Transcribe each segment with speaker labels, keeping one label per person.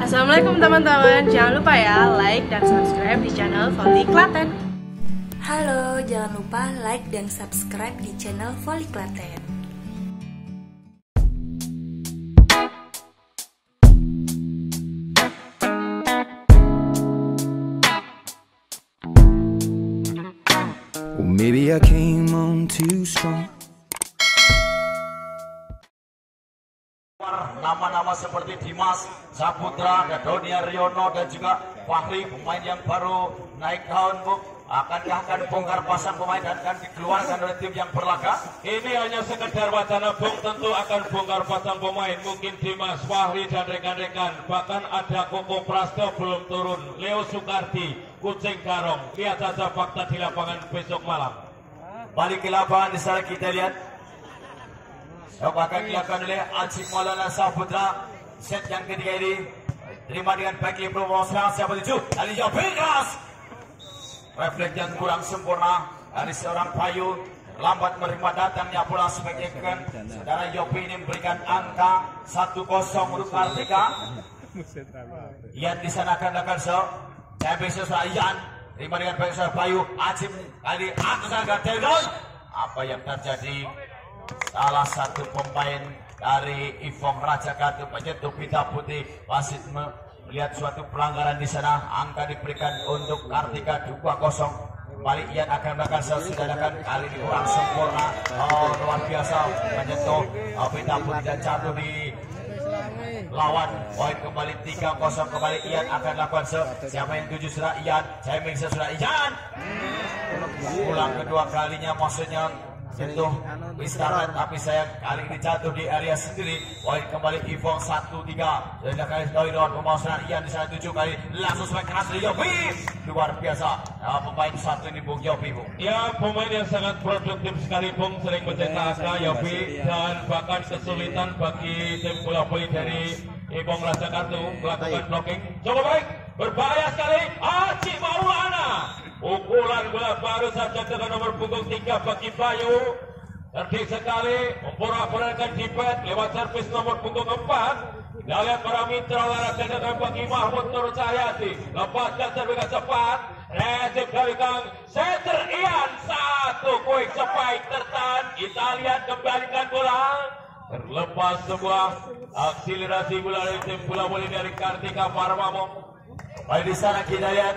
Speaker 1: Assalamualaikum teman-teman, jangan lupa ya like dan subscribe di channel Volley Klaten.
Speaker 2: Halo, jangan lupa like dan subscribe di channel Volley Klaten.
Speaker 3: Maybe I came on too strong.
Speaker 4: Seperti Dimas Saputra dan Donia Riono dan juga Fahri pemain yang baru naik daun bu. Akankah akan bongkar pasang pemain dan akan dikeluarkan oleh tim yang berlaga?
Speaker 5: Ini hanya sekedar wacana Bung tentu akan bongkar pasang pemain. Mungkin Dimas Fahri dan rekan-rekan. Bahkan ada Koko Prasto belum turun. Leo Sukardi Kucing Garong lihat saja fakta di lapangan besok malam.
Speaker 4: Balik ke lapangan di sana kita lihat. Yang akan dilakukan oleh Acik Maulana Saputra set yang ketiga ini. Terima dengan baik Ibnu Mosra siapa tuju Ali Jabirkas refleks yang kurang sempurna dari seorang Payu lambat menerima datangnya pula sebagai kan saudara Yopi ini memberikan angka 1-0 untuk Kartika. Ian di sana akan so Champions Saudara Ian terima dengan baik saudara Payu Acim kali atas agak down apa yang terjadi? Salah satu pemain dari Ivong Raja Katu penyetuk pita putih wasit me- melihat suatu pelanggaran di sana angka diberikan untuk Kartika 2-0 kembali Ian akan melakukan sesudahan kali ini kurang sempurna. Oh luar biasa menyentuh oh, pita putih dan jatuh di lawan. Poin kembali 3-0 kembali Ian akan lakukan se siapa yang tuju sudah Ian saya mengisi sudah Ian. Ulang kedua kalinya maksudnya sentuh Wistaran tapi saya kali ini jatuh di area sendiri. Poin kembali Ivong 1-3 dan kali lawan pemasaran Ian di sana 7 kali. Langsung sampai keras dari Yopi luar biasa. Nah, pemain satu ini Bung Yopi Bung.
Speaker 5: Ya pemain yang sangat produktif sekali Bung. Sering mencetak angka Yopi. dan bahkan kesulitan bagi tim bola voli dari Ibong Raja Kartu melakukan blocking. Coba baik. Berbahaya sekali. Aci Maulana pukulan bola baru saja dengan nomor punggung 3 bagi Bayu. Cerdik sekali memporak-porankan dipet lewat servis nomor punggung 4 kita lihat para mitra olahraga dengan bagi Mahmud Nur Cahyati. Lepaskan servis cepat Recep dari Kang Center Ian. Satu quick spike tertahan. Kita lihat kembalikan bola. Terlepas sebuah akselerasi bola dari tim bola dari Kartika Parmamo.
Speaker 4: Baik di sana kita lihat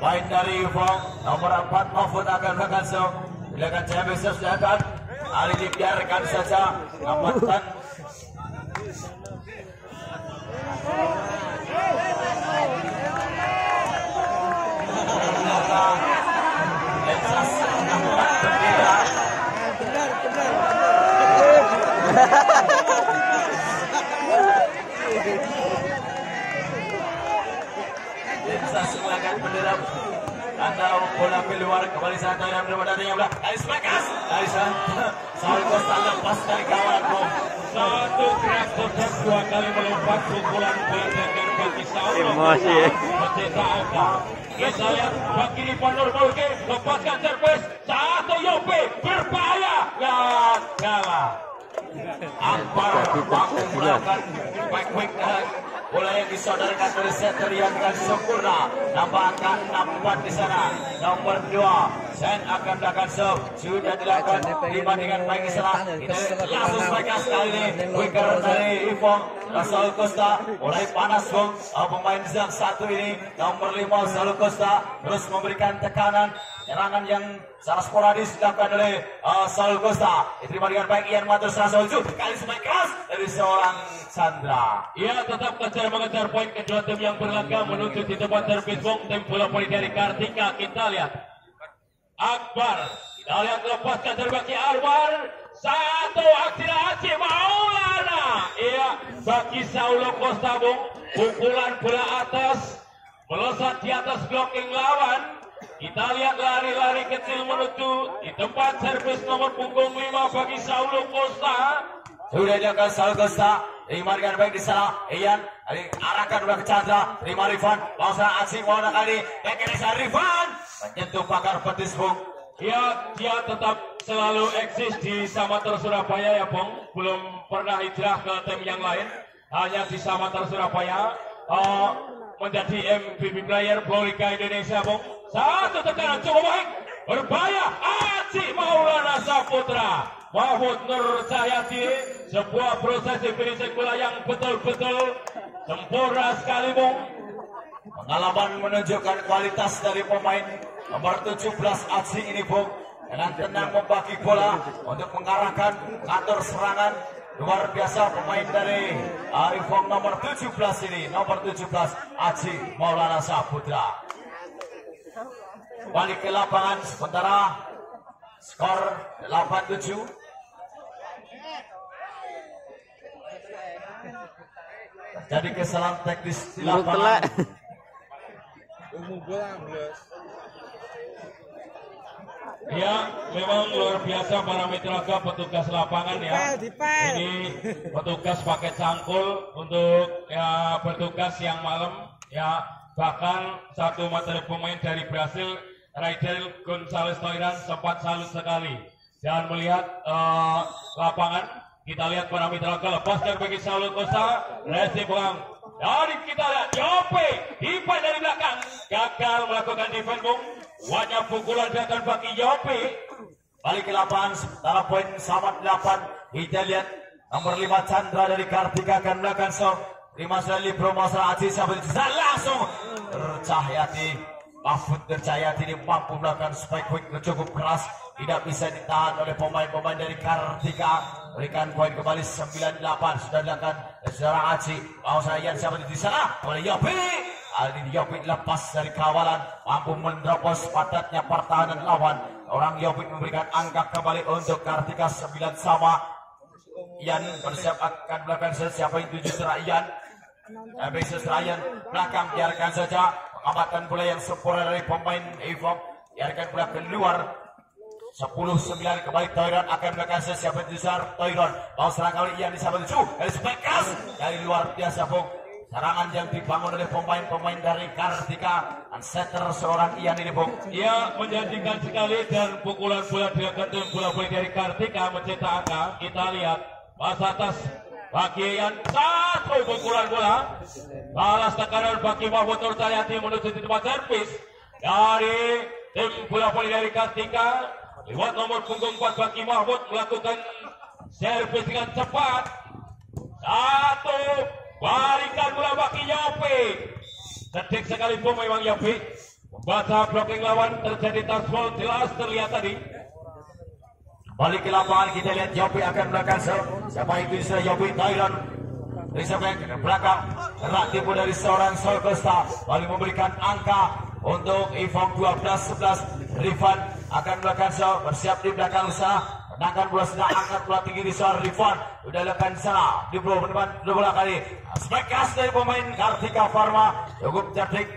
Speaker 4: Baik dari Ivong nomor 4 Mahfud akan so Silakan saya bisa silakan. Hari ini biarkan saja. Dapatkan sana Saul Costa lepas dari kawan Bom
Speaker 5: satu gerak kotak dua kali melompat pukulan bola dengan bagi Saulo
Speaker 6: Emosi.
Speaker 5: mencetak angka. Kita lihat bagi Ivan Nurmulke lepaskan servis. Satu berbahaya.
Speaker 4: Akbar disodorkan oleh setter yang dengan sempurna. Angka 64 di sana. Nomor 2 Sen akan melakukan serve sudah dilakukan lima dengan baik di sana kita langsung mereka sekali ini. Quicker dari Ivong Rasul Costa. Mulai panas bung. Pemain yang satu ini. Nomor 5 Saul Costa. Terus memberikan tekanan serangan yang salah sporadis dilakukan oleh uh, Saul Costa. Diterima dengan baik Ian Matus Rasul kali semakin keras dari seorang Sandra.
Speaker 5: Ia tetap kejar mengejar poin kedua tim yang berlaga menuju di tempat servis bung tim bola voli dari Kartika. Kita lihat. Akbar. Kita lihat lepaskan terbagi Anwar. Satu akselerasi Maulana iya bagi Saulo Costa bung pukulan bola atas. Melesat di atas blocking lawan kita lihat lari-lari kecil menuju di tempat servis nomor punggung 5 bagi Saulo Costa.
Speaker 4: Sudah dilakukan Saul Costa. Terima dengan baik di sana. Ian arahkan udah ke Chandra. Terima Rifan. Langsung aksi mau kali kekiri Rifan! Menyentuh pagar betis bung.
Speaker 5: Ya, dia tetap selalu eksis di Samator Surabaya ya, Bong. Belum pernah hijrah ke tim yang lain. hanya di Samatar Surabaya. Uh, menjadi MVP player Florika Indonesia Bung tekanan cukup baik. Berbahaya. Aci Maulana Saputra. Mahmud Nur Cahyati sebuah proses finishing bola yang betul-betul sempurna sekali Bung.
Speaker 4: Pengalaman menunjukkan kualitas dari pemain nomor 17 Aci ini Bung. Dengan tenang membagi bola untuk mengarahkan kantor serangan. Luar biasa pemain dari Arifong nomor 17 ini nomor 17 Aji Maulana Saputra balik ke lapangan sementara skor 87 jadi kesalahan teknis di lapangan
Speaker 5: Ya, memang luar biasa para mitraga petugas lapangan ya. Ini petugas pakai cangkul untuk ya bertugas yang malam ya. Bahkan satu materi pemain dari Brasil, Raidel Gonzalez Toiran sempat salut sekali. Dan melihat eh, lapangan, kita lihat para mitraga lepaskan bagi Saul Costa, Resi Bang. Dari kita lihat Yope, Ipai dari belakang, gagal melakukan defense bung. Wajah pukulan datang bagi Yope.
Speaker 4: balik ke lapangan sementara poin sama 8 kita lihat nomor 5 Chandra dari Kartika akan melakukan so Lima sekali promosi Aziz sampai bisa langsung Tercahyati Mahfud Tercahyati ini mampu melakukan spike quick yang cukup keras. Tidak bisa ditahan oleh pemain-pemain dari Kartika. Berikan poin kembali 9-8 sudah dilakukan seorang Aci mau saya siapa di sana? Oleh Yopi. Ali Yopi lepas dari kawalan. Mampu menerobos padatnya pertahanan lawan. Orang Yopi memberikan angka kembali untuk Kartika 9 sama. Ian bersiap akan melakukan siapa yang tujuh? Ian. Habis Ryan belakang biarkan saja pengamatan bola yang sempurna dari pemain Evom biarkan bola keluar. 10-9 kembali Toiron. Akan melakukan siapa yang besar Toiron. Mau serang kali Ian di sahabat tujuh dari Spekas dari luar biasa Bung. Serangan yang dibangun oleh pemain-pemain dari Kartika. Dan setter seorang Ian ini Bung.
Speaker 5: Ia menjanjikan sekali dan pukulan bola dilakukan bola bola dari Kartika mencetak angka. Kita lihat. Pas atas bagian satu pukulan bola. Balas tekanan bagi Mahmud Nur Cahyati menuju tempat servis dari tim bola bola dari Kartika. Lewat nomor punggung 4 bagi Mahmud melakukan servis dengan cepat. Satu balikan bola bagi Yopi. Detik sekali pun memang Yopi. Membaca blocking lawan terjadi touchball jelas terlihat tadi.
Speaker 4: Balik ke lapangan kita lihat Yopi akan melakukan serve. Siapa itu bisa Yopi Thailand. Ke belakang. Gerak tipu dari seorang Sol Costa. Balik memberikan angka untuk Ivong 12-11. Rifan akan melakukan serve. Bersiap di belakang usaha. Menangkan bola sedang angkat bola tinggi di seorang Rifan. Sudah lakukan sana. Di bola depan dua bola kali. Spekas dari pemain Kartika Pharma. Cukup cerdik.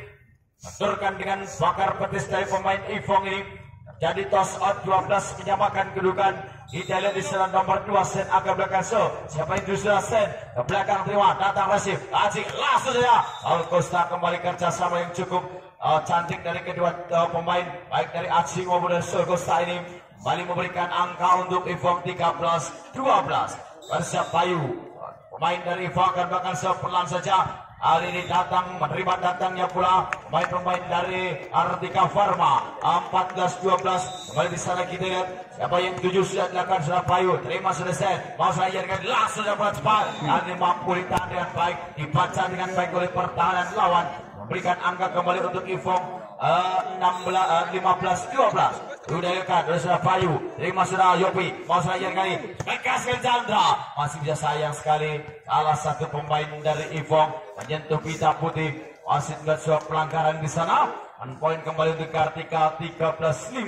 Speaker 4: Menurunkan dengan bakar petis dari pemain Ivong ini. Jadi toss out 12 menyamakan kedudukan. Kita lihat di sana nomor 2 Sen akan belakang so. Siapa yang justru Sen ke belakang terima datang Rasif. Aji langsung saja. Al Costa kembali kerjasama yang cukup uh, cantik dari kedua uh, pemain baik dari Aji maupun dari Sol Costa ini kembali memberikan angka untuk Ivong 13 12. Bersiap Bayu. Pemain dari Ivong akan so pelan saja. Hari ini datang menerima datangnya pula pemain-pemain dari Artika Pharma. 14-12 kembali di sana kita lihat siapa yang tujuh sudah dilakukan sudah Bayu terima selesai. Mau saya jadikan langsung dapat cepat. Dan mampu ditahan dengan baik dibaca dengan baik oleh pertahanan lawan. Memberikan angka kembali untuk Ivong uh, 16 uh, 15 12 sudah dekat sudah Bayu terima sudah Yopi mau saya kali Bekas Chandra. Masih bisa sayang sekali salah satu pemain dari Ivong menyentuh pita putih. Wasit melihat sebuah pelanggaran di sana dan poin kembali untuk Kartika 13 15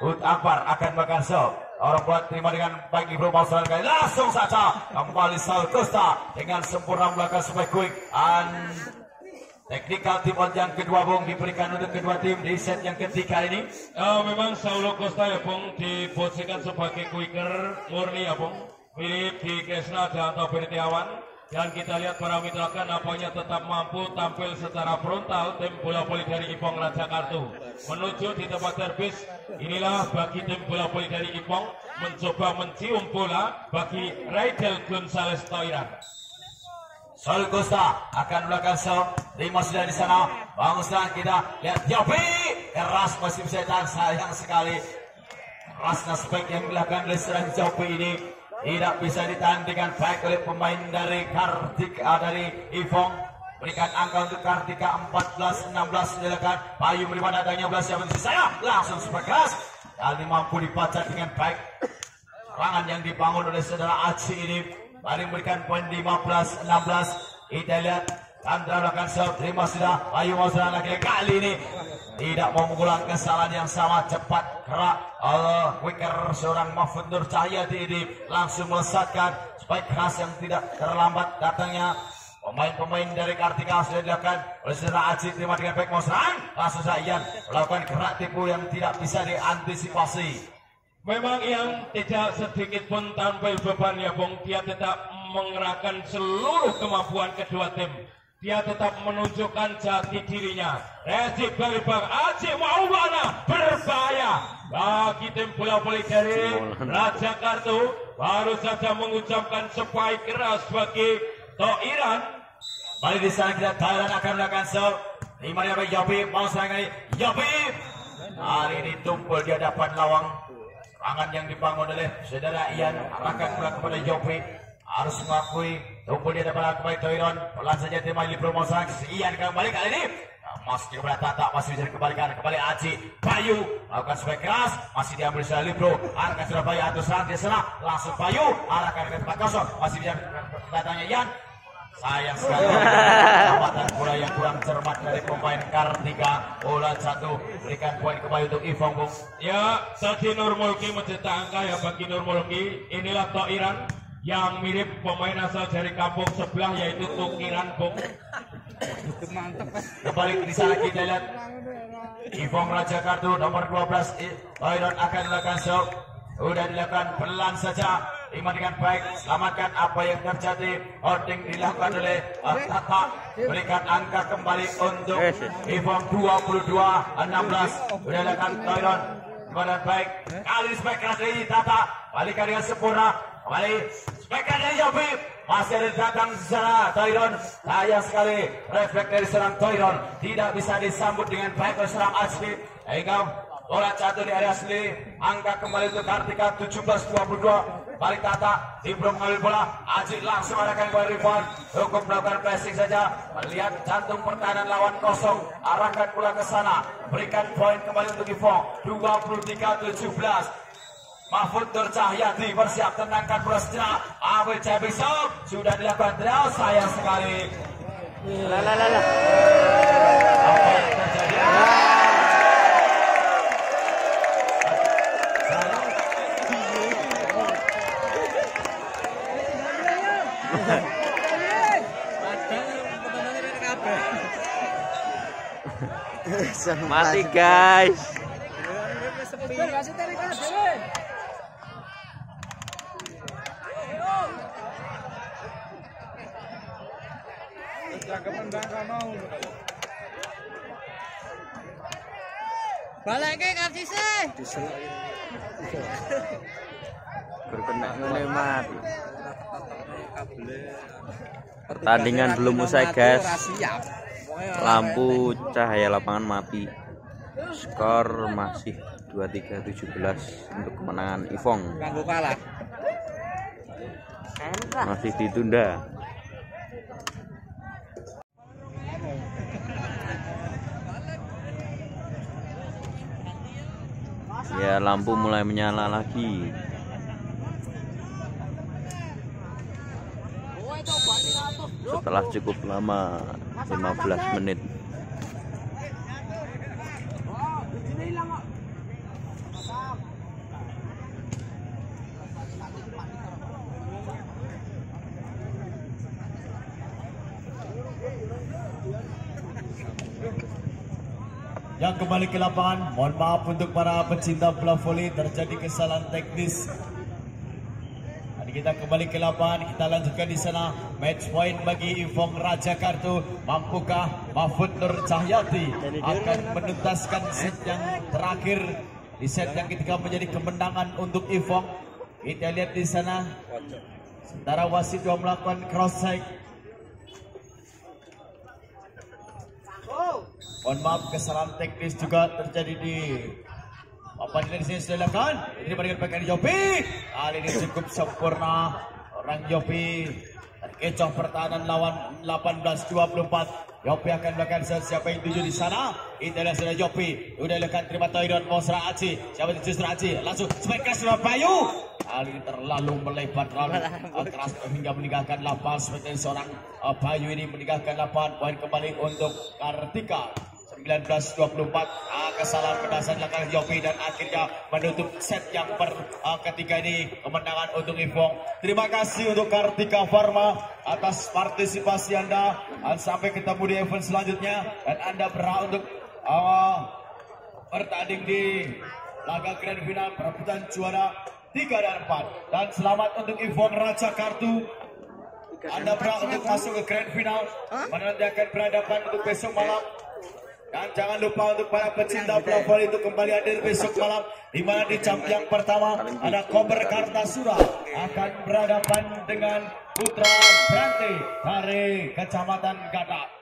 Speaker 4: Hud Akbar akan makan serve Orang buat terima dengan baik Ibro Masalah kali. Langsung saja kembali Sal Costa dengan sempurna melakukan spike quick and Teknikal tim yang kedua Bung diberikan untuk kedua tim di set yang ketiga ini.
Speaker 5: Eh, memang Saulo Costa ya Bung diposisikan sebagai quicker murni ya Bung. Mirip di Kesna dan atau Bertiawan. Dan kita lihat para mitra kan nampaknya tetap mampu tampil secara frontal tim bola voli dari Ipong Raja Kartu. Menuju di tempat servis, inilah bagi tim bola voli dari Ipong mencoba mencium bola bagi Raidel Gonzales Toiran.
Speaker 4: Sol Costa akan melakukan serve. Lima sudah di sana. Bangsa kita lihat Yopi. Keras masih bisa tahan sayang sekali. Kerasnya spek yang dilakukan oleh serang Jopi ini tidak bisa ditahan dengan baik oleh pemain dari Kartika dari Ivong. Berikan angka untuk Kartika 14, 16 dilakukan. Bayu menerima datangnya 11 yang saya. Langsung spek keras. Kali mampu dibaca dengan baik. Serangan yang dibangun oleh saudara Aci ini Mari memberikan poin 15 16. Kita lihat Chandra melakukan serve terima sudah. Ayu mau serang lagi kali ini. Tidak mau mengulang kesalahan yang sama. Cepat kerak Allah quicker seorang Mahfud Nur Cahaya ini langsung melesatkan. Supaya keras yang tidak terlambat datangnya. Pemain-pemain dari Kartika sudah dilakukan oleh saudara Aji terima dengan baik mau langsung saja melakukan kerak tipu yang tidak bisa diantisipasi.
Speaker 5: Memang yang tidak sedikit pun tampil beban ya Bung, dia tetap mengerahkan seluruh kemampuan kedua tim. Dia tetap menunjukkan jati dirinya. Resi dari Bang Aji Maulana berbahaya bagi tim bola voli dari Raja Kartu. Baru saja mengucapkan spike keras bagi Toiran.
Speaker 4: Balik di sana kita Thailand akan melakukan serve. Lima bagi Yopi, mau serang kali. Yopi. Hari ini tumpul di hadapan lawang. Serangan yang dibangun oleh saudara Ian arahkan pula kepada Yopi. Harus mengakui tumpul di hadapan kembali Toiron. Pelan saja terima Libro mau serang. Ian kembali kali ini. Masih kepada Tata, masih bisa dikembalikan kembali Aji Bayu lakukan sebaik keras, masih diambil oleh Libro, arahkan Surabaya atau serang di sana, langsung Bayu arahkan ke tempat kosong, masih bisa datangnya Ian, Sayang sekali. Lambatan bola yang kurang cermat dari pemain Kartika. Bola satu Berikan poin kembali untuk Ivong Bung.
Speaker 5: Ya, tadi Nur Mulki mencetak angka ya bagi Nur Mulki. Inilah Toiran yang mirip pemain asal dari kampung sebelah yaitu Tukiran Bung.
Speaker 4: Kembali di sana kita lihat. Ivong Raja Kartu nomor 12 I- Toiron akan melakukan serve Sudah dilakukan pelan saja Lima dengan baik Selamatkan apa yang terjadi. Holding dilakukan oleh uh, Tata. Berikan angka kembali untuk Ivong 22 16 Sudah dilakukan Toiron Kemudian baik. Kali keras dari Tata. Balikan dengan sempurna. Kembali. Spek keras dari Yopi masih ada datang secara Toiron sayang sekali refleks dari serang Toiron tidak bisa disambut dengan baik oleh serang Asli. Hingga bola jatuh di area sendiri angka kembali untuk Kartika 17-22 balik Tata Ibro mengambil bola Aji langsung arahkan kepada Rifan cukup melakukan pressing saja melihat jantung pertahanan lawan kosong arahkan pula ke sana berikan poin kembali untuk Ivong 23-17 Mahfud Nur Cahyadi bersiap tenangkan bola. Ambil jabbing serve. Sudah dilakukan drill. Sayang sekali.
Speaker 6: Lah.
Speaker 4: Apa yang terjadi?
Speaker 6: Mati guys.
Speaker 7: Balik ke karcisnya.
Speaker 6: Berkena ngene mati. Pertandingan belum usai guys. Lampu cahaya lapangan mati. Skor masih 23-17 untuk kemenangan Ivong. Masih ditunda. Ya lampu mulai menyala lagi. Setelah cukup lama 15 menit.
Speaker 4: Yang kembali ke lapangan, mohon maaf untuk para pecinta bola voli terjadi kesalahan teknis. Kita kembali ke lapangan, kita lanjutkan di sana. Match point bagi Ivong Raja Kartu. Mampukah Mahfud Nur Cahyati akan menuntaskan set yang terakhir di set yang ketiga menjadi kemenangan untuk Ivong. Kita lihat di sana. Sementara wasit juga melakukan cross check. Mohon maaf kesalahan teknis juga terjadi di apa dari sini sudah dilakukan. Ini berikan bagian Yopi. Kali ini cukup sempurna. Orang Yopi terkecoh pertahanan lawan 18-24. Yopi akan melakukan siapa yang tuju di sana. Lihat sudah Yopi. Sudah dilakukan terima Toiron Mosra Aci. Siapa yang tuju Aci. Langsung spike keras Bayu. Kali ini terlalu melebar terlalu uh, keras hingga meninggalkan lapangan seperti seorang uh, Bayu ini meninggalkan lapangan poin kembali untuk Kartika 19-24 ah, kesalahan berdasar dilakukan Yopi dan akhirnya menutup set yang per ah, ketiga ini. Kemenangan untuk Ipong terima kasih untuk Kartika Pharma atas partisipasi anda. Dan sampai ketemu di event selanjutnya. Dan anda berhak untuk ah, bertanding di laga grand final perebutan juara 3 dan 4 dan selamat untuk Ivong Raja Kartu. Anda berhak untuk masuk ke grand final. Mana nanti akan berhadapan untuk besok malam dan jangan lupa untuk para pecinta bola voli itu kembali hadir besok malam di mana di jam yang pertama ada Kober Kartasura. Akan berhadapan dengan Putra Branti dari Kecamatan Gadak.